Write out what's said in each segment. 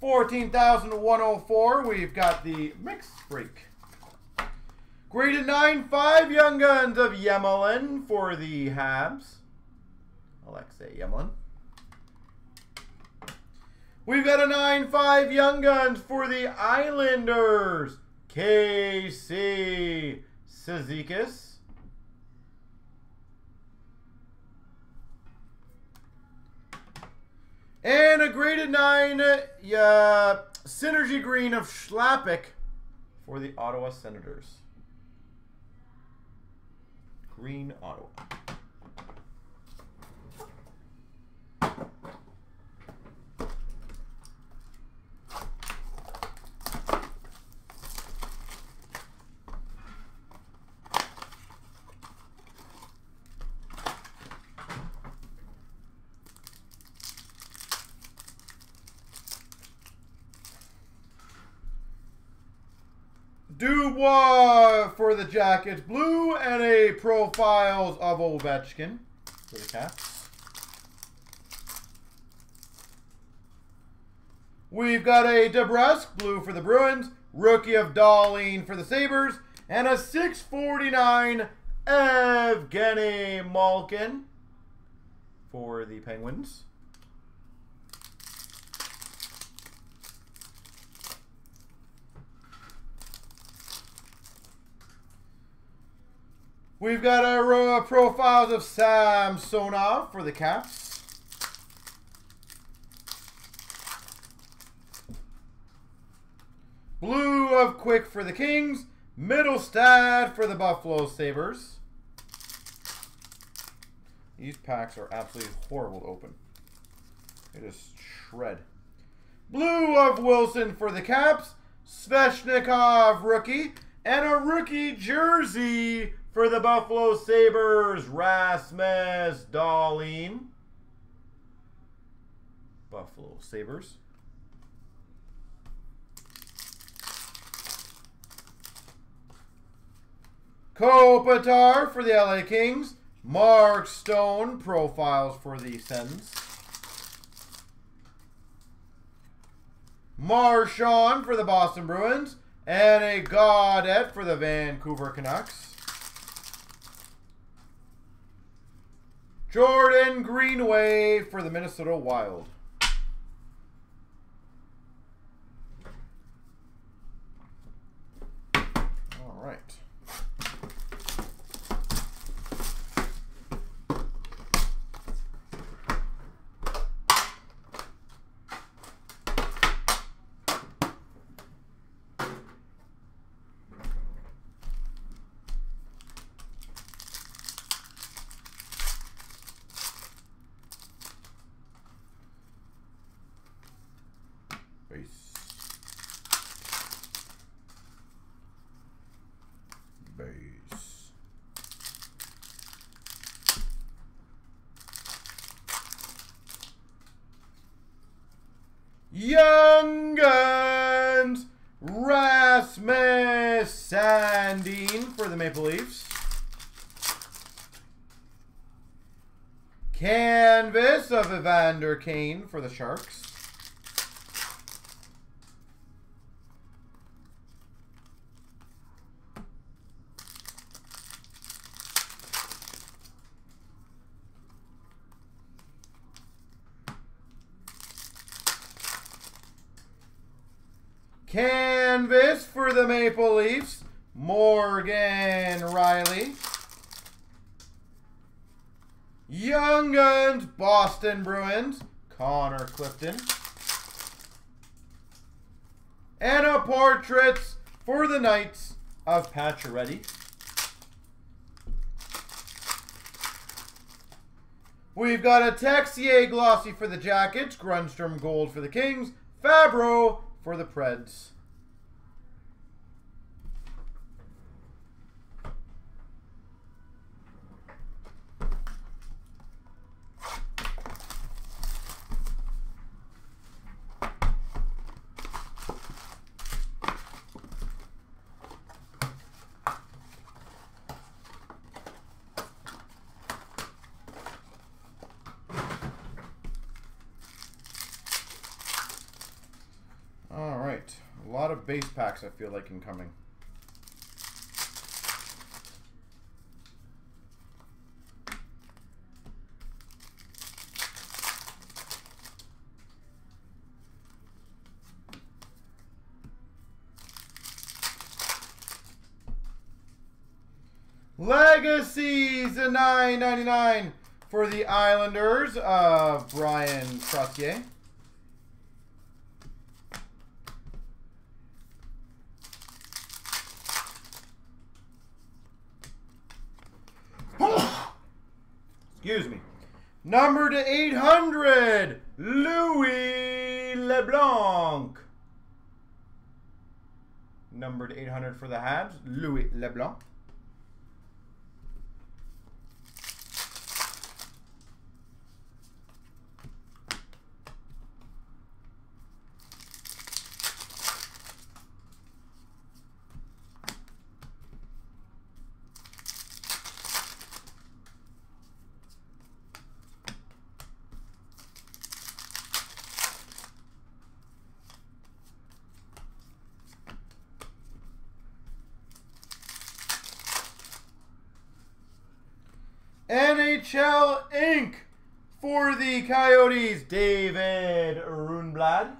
14,104. We've got the mix break. Graded 9-5 Young Guns of Yemelin for the Habs. Alexei Yemelin. We've got a 9-5 Young Guns for the Islanders. Casey Cizikas. And a graded 9 uh, Synergy Green of Schlappick for the Ottawa Senators. Green Ottawa. Dubois for the Jackets. Blue and a profiles of Ovechkin for the Caps. We've got a DeBrusk, blue for the Bruins. Rookie of Dahlin for the Sabres. And a 649 Evgeny Malkin for the Penguins. We've got our uh, profiles of Samsonov for the Caps. Blue of Quick for the Kings. Mittelstadt for the Buffalo Sabres. These packs are absolutely horrible to open. They just shred. Blue of Wilson for the Caps. Svechnikov rookie. And a rookie jersey for the Buffalo Sabres, Rasmus Dahlin. Buffalo Sabres. Kopitar for the LA Kings. Mark Stone profiles for the Sens. Marchand for the Boston Bruins. And a Gaudette for the Vancouver Canucks. Jordan Greenway for the Minnesota Wild. All right. Base. Base. Young Guns Rasmus Sandin for the Maple Leafs. Canvas of Evander Kane for the Sharks. Canvas for the Maple Leafs, Morgan Rielly. Young Guns, Boston Bruins, Connor Clifton. And a portraits for the Knights of Pacioretty. We've got a Texier Glossy for the Jackets, Grundstrom Gold for the Kings, Fabbro for the Preds. All right. A lot of base packs I feel like incoming. Legacies a 9.99 for the Islanders uh, of Bryan Trottier. Excuse me. Number to 800, Louis LeBlanc. Number to 800 for the Habs, Louis LeBlanc. NHL Inc. for the Coyotes, David Rundblad.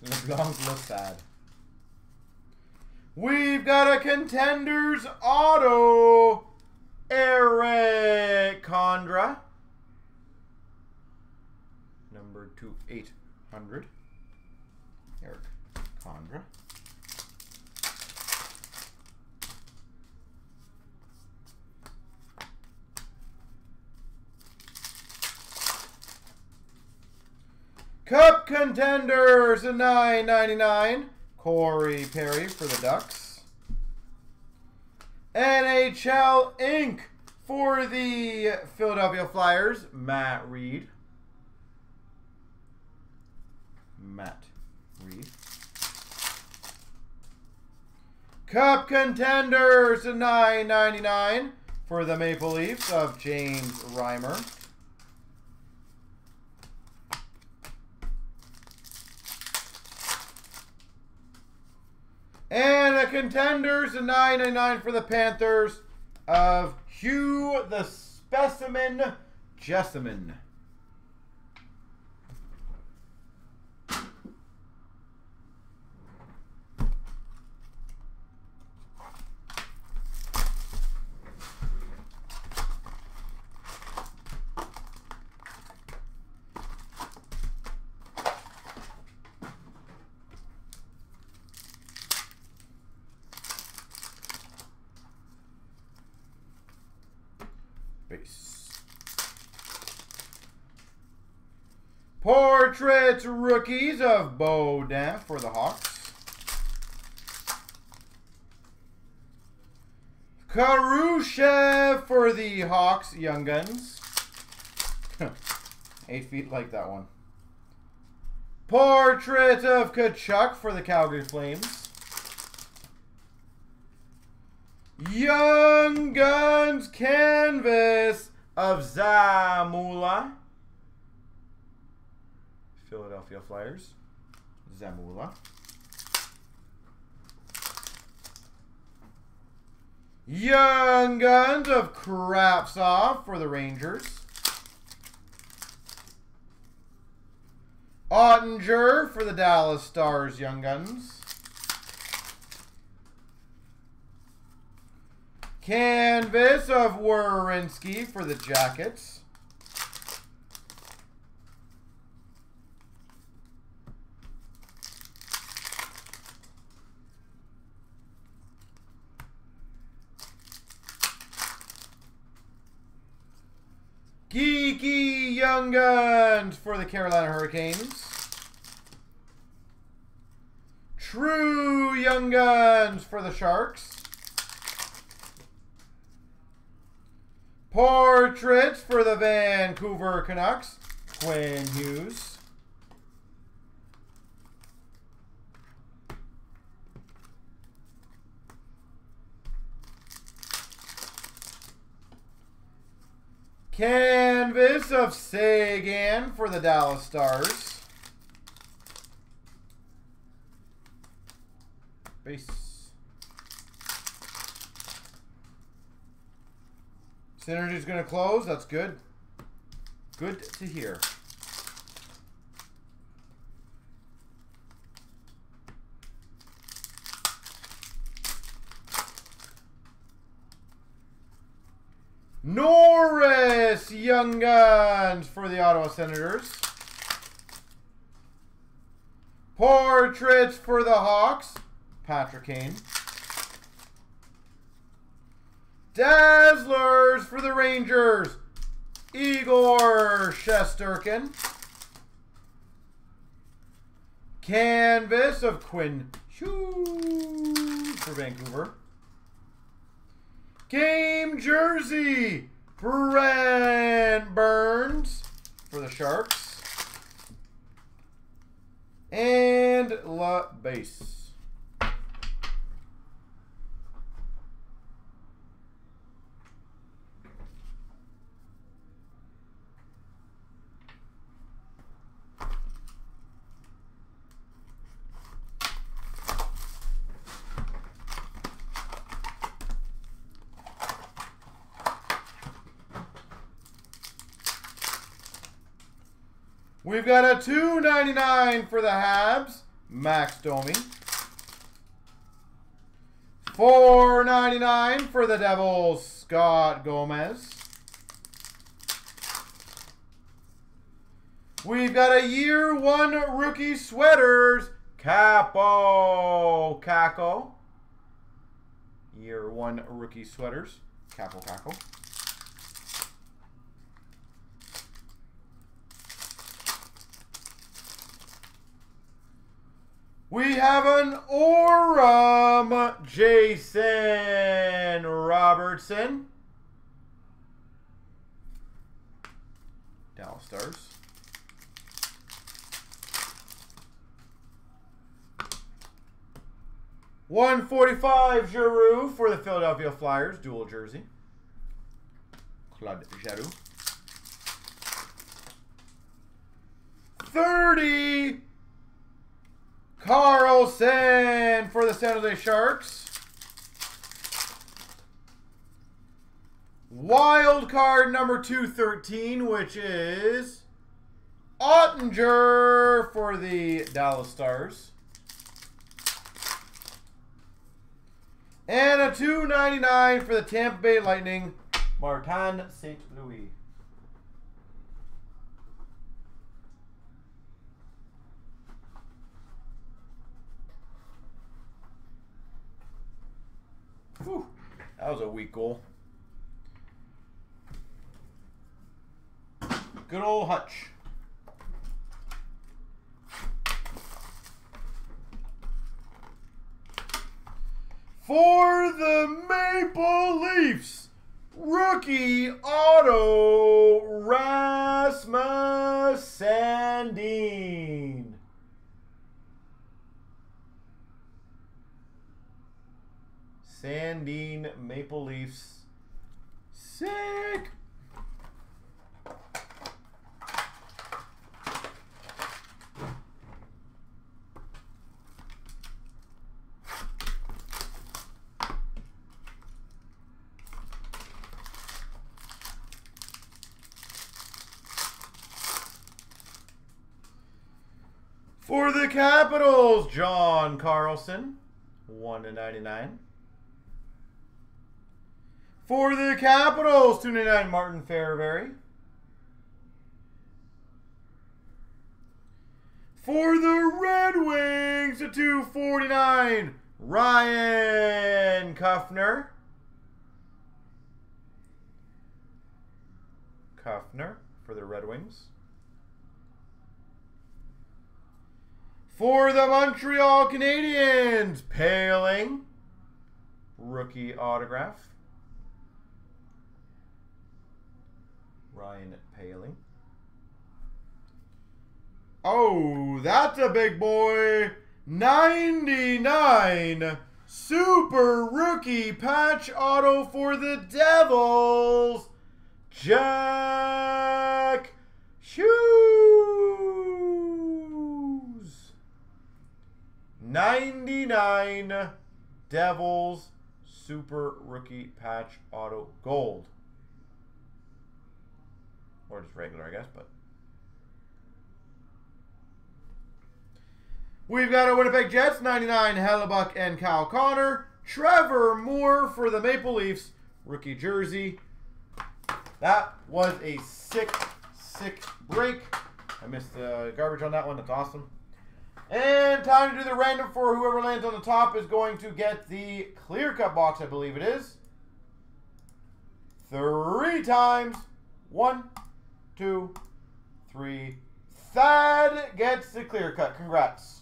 LeBlanc looks sad. We've got a Contenders Auto, Eric Condra. Number 2800. Cup contenders, a nine ninety nine. Corey Perry for the Ducks. NHL Inc. for the Philadelphia Flyers, Matt Read. Matt Read. Cup contenders, a nine ninety nine for the Maple Leafs of James Reimer. And the contenders, a 999 for the Panthers of Hugh the Specimen Jessiman. Base. Portrait rookies of Beaudin for the Hawks. Kurashev for the Hawks Young Guns. Eight feet like that one. Portrait of Tkachuk for the Calgary Flames. Young Guns canvas of Zamula. Philadelphia Flyers. Zamula. Young Guns of Kravtsov for the Rangers. Oettinger for the Dallas Stars Young Guns. Canvas of Werenski for the Jackets. Geekie Young Guns for the Carolina Hurricanes. True Young Guns for the Sharks. Portraits for the Vancouver Canucks, Quinn Hughes. Canvas of Seguin for the Dallas Stars. Base. Synergy's going to close. That's good. Good to hear. Young Guns for the Ottawa Senators. Portraits for the Hawks, Patrick Kane. Dazzlers for the Rangers, Igor Shesterkin. Canvas of Quinn Hughes for Vancouver. Game jersey, Brent Burns for the Sharks. And La Base. We've got a two ninety nine for the Habs, Max Domi. Four ninety nine for the Devils, Scott Gomez. We've got a year one rookie sweaters, Kaapo Kakko. Year one rookie sweaters, Kaapo Kakko. We have an Aurum Jason Robertson. Dallas Stars. One forty-five Giroux for the Philadelphia Flyers, dual jersey. Claude Giroux. Thirty Carlson for the San Jose Sharks. Wild card number 213, which is Oettinger for the Dallas Stars. And a 299 for the Tampa Bay Lightning, Martin St. Louis. Whew, that was a weak goal. Good old Hutch. For the Maple Leafs, rookie auto Rasmus Sandin. Sandin Maple Leafs. Sick! For the Capitals, John Carlson, 1 to 99. For the Capitals, 299 Martin Fehervary. For the Red Wings, a 249 Ryan Kuffner. Kuffner for the Red Wings. For the Montreal Canadiens, Poehling. Rookie autograph. Ryan Poehling. Oh, that's a big boy. 99 Super Rookie Patch Auto for the Devils. Jack Hughes. 99 Devils Super Rookie Patch Auto Gold. Or just regular, I guess, but. We've got our Winnipeg Jets, 99 Hellebuyck and Kyle Connor. Trevor Moore for the Maple Leafs, rookie jersey. That was a sick, sick break. I missed the garbage on that one. That's awesome. And time to do the random for whoever lands on the top is going to get the clear cut box, I believe it is. Three times. One, two, three. Thad gets the clear cut. Congrats.